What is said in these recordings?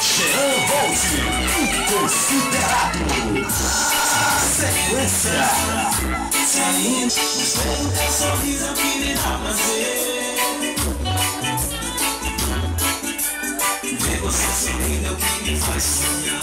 Jean Bolt, o considerado. Sequência. É sorriso que me dá prazer. Ver você sorrindo é o que me faz sonhar.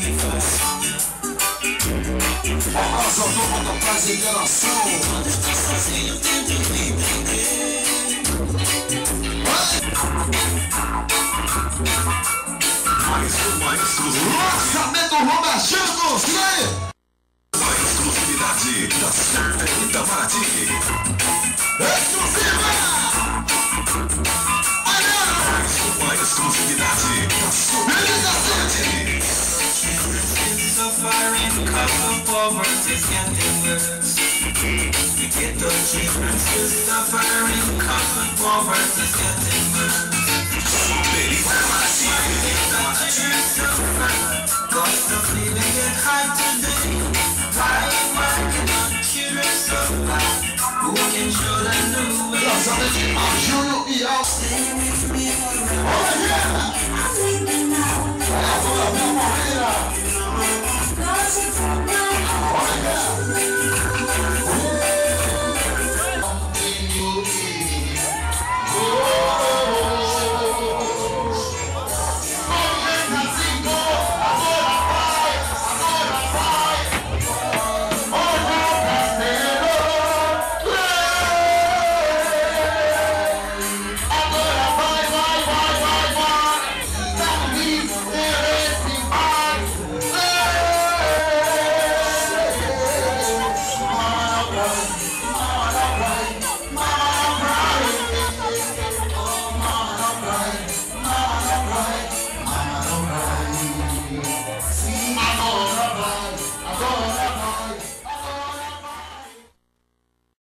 Me faz sonhar. Rosa Luz da Brasileiração. Quando estou sozinho, tento entender. Lançamento Robertinho. Tira aí. Exclusividade da Super Itamaraty. Exclusiva. Olha. Uma exclusividade da Beleza, gente. Suffering cause of poverty's getting worse. The differences suffering cause of poverty's getting worse. I'm sure you'll be out. Stay with me for a